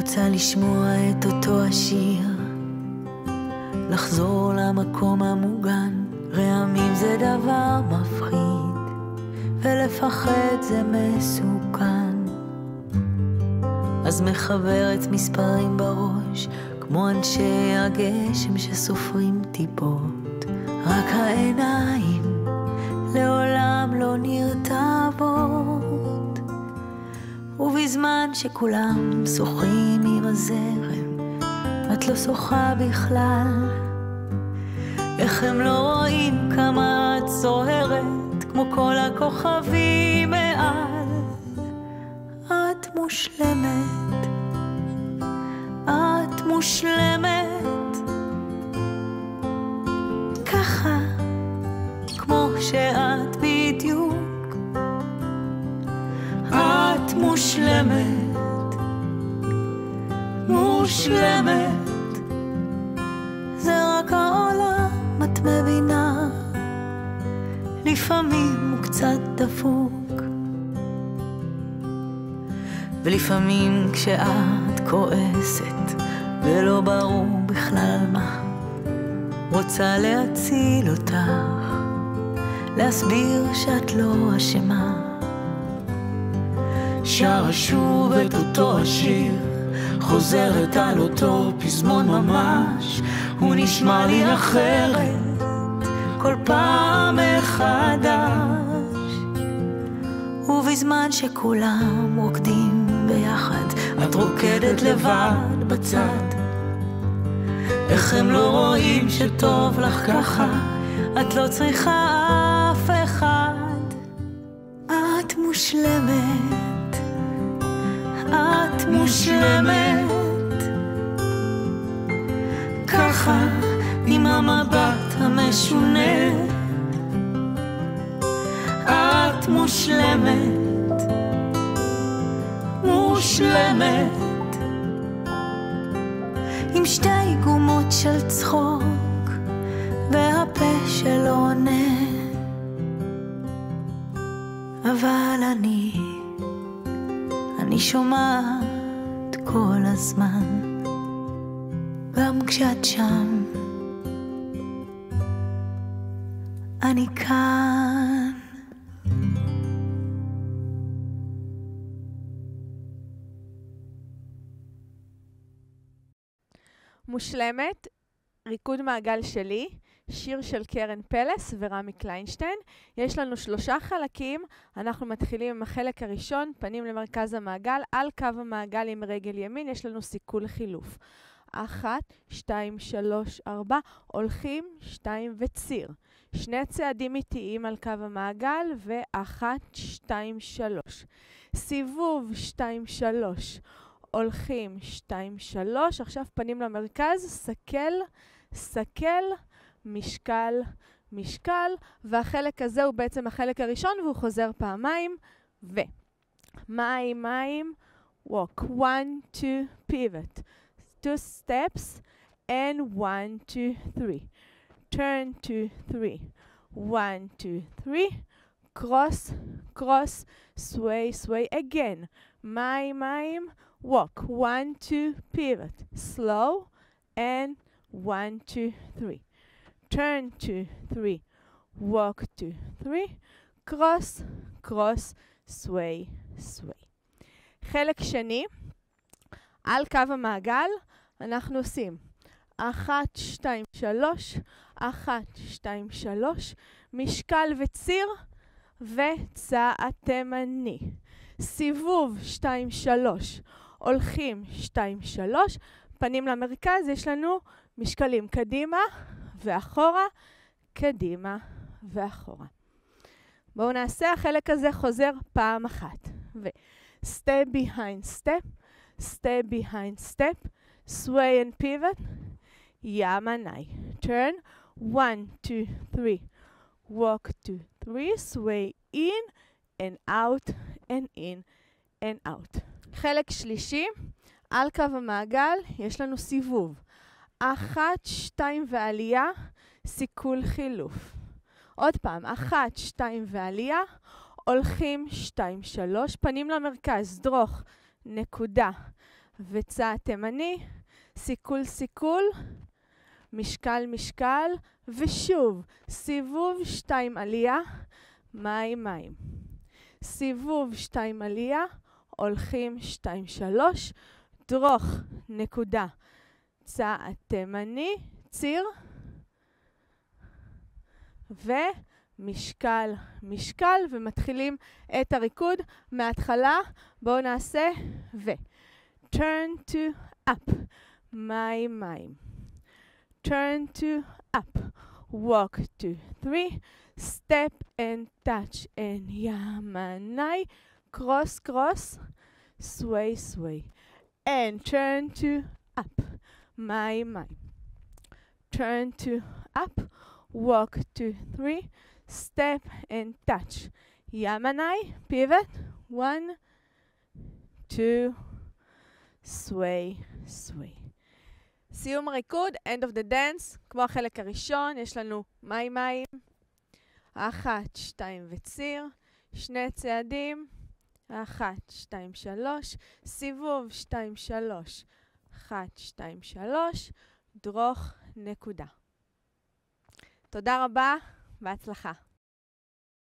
רוצה לשמוע את אותו השיר, לחזור למקום המוגן, רעמים זה דבר מפחיד, ולפחד זה מסוכן. אז מחברת מספרים בראש, כמו אנשי הגשם שסופרים טיפות, רק העיניים לעולם לא נרטבות. ובזמן שכולם שוחים עם הזרם, את לא שוחה בכלל. איך הם לא רואים כמה את זוהרת, כמו כל הכוכבים מעל. את מושלמת, את מושלמת, מושלמת, מושלמת, זה רק העולם, את מבינה, לפעמים הוא קצת דפוק. ולפעמים כשאת כועסת ולא ברור בכלל מה, רוצה להציל אותך, להסביר שאת לא אשמה. שרה שוב את אותו השיר, חוזרת על אותו פזמון ממש, הוא נשמע לי אחרת כל פעם מחדש. ובזמן שכולם רוקדים ביחד, את רוקדת לבד בצד. איך הם לא רואים שטוב לך ככה, את לא צריכה אף אחד. את מושלמת, את מושלמת. ככה, עם המבט המשונה. את מושלמת, מושלמת. עם שתי גומות של צחוק, והפה שלא עונה. אבל אני, אני שומעת כל הזמן, גם כשאת שם. אני כאן. מושלמת, ריקוד מעגל שלי, שיר של קרן פלס ורמי קליינשטיין. יש לנו שלושה חלקים, אנחנו מתחילים עם החלק הראשון, פנים למרכז המעגל, על קו המעגל עם רגל ימין, יש לנו סיכול חילוף. אחת, שתיים, שלוש, ארבע, הולכים, שתיים וציר. שני צעדים איטיים על קו המעגל, ואחת, שתיים, שלוש. סיבוב, שתיים, שלוש. הולכים, שתיים, שלוש. עכשיו פנים למרכז, סכל, סכל, משקל, משקל, והחלק הזה הוא בעצם החלק הראשון, והוא חוזר פעמיים, ו... מים, מים, walk, one, two, pivot. two steps, and one, two, three. Turn, two, three. One, two, three. Cross, cross, sway, sway again. Mime, mime, walk. One, two, pivot. Slow, and one, two, three. Turn, two, three. Walk, two, three. Cross, cross, sway, sway. חלק שני, על קו המעגל, אנחנו עושים אחת, שתיים, שלוש, אחת, שתיים, שלוש, משקל וציר וצעד תימני. סיבוב, שתיים, שלוש, הולכים, שתיים, שלוש, פנים למרכז, יש לנו משקלים קדימה ואחורה, קדימה ואחורה. בואו נעשה, החלק הזה חוזר פעם אחת. ו- step behind step, step behind step, sway and pivot, yamanai. Turn, one, two, three. Walk, two, three. Sway in and out and in and out. חלק שלישי, על קו המעגל יש לנו סיבוב. אחת, שתיים ועלייה, סיכול חילוף. עוד פעם, אחת, שתיים ועלייה, הולכים, שתיים, שלוש, פנים למרכז, דרוך, נקודה, וצע תימני, סיכול סיכול, משקל משקל, ושוב, סיבוב שתיים עלייה, מים מים. סיבוב שתיים עלייה, הולכים שתיים שלוש, דרוך, נקודה. צעד תימני, ציר, ומשקל, משקל, ומתחילים את הריקוד מההתחלה. בואו נעשה ו. turn to up, מים מים. turn to up, walk to three, step and touch and yamanai, cross cross, sway sway, and turn to up, my my. Turn to up, walk to three, step and touch. Yamanai, pivot, one, two, sway, sway. סיום הריקוד, end of the dance, כמו החלק הראשון, יש לנו מים מים, אחת, שתיים וציר, שני צעדים, אחת, שתיים, שלוש, סיבוב, שתיים, שלוש, אחת, שתיים, שלוש, דרוך, נקודה. תודה רבה, בהצלחה.